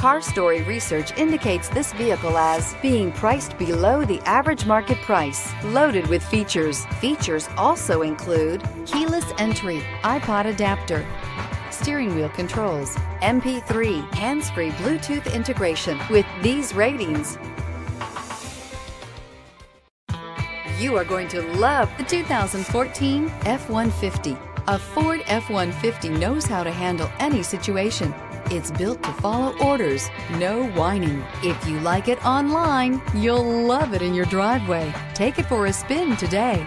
Car Story research indicates this vehicle as being priced below the average market price, loaded with features. Features also include keyless entry, iPod adapter, steering wheel controls, MP3, hands-free Bluetooth integration. With these ratings, you are going to love the 2014 F-150. A Ford F-150 knows how to handle any situation. It's built to follow orders, no whining. If you like it online, you'll love it in your driveway. Take it for a spin today.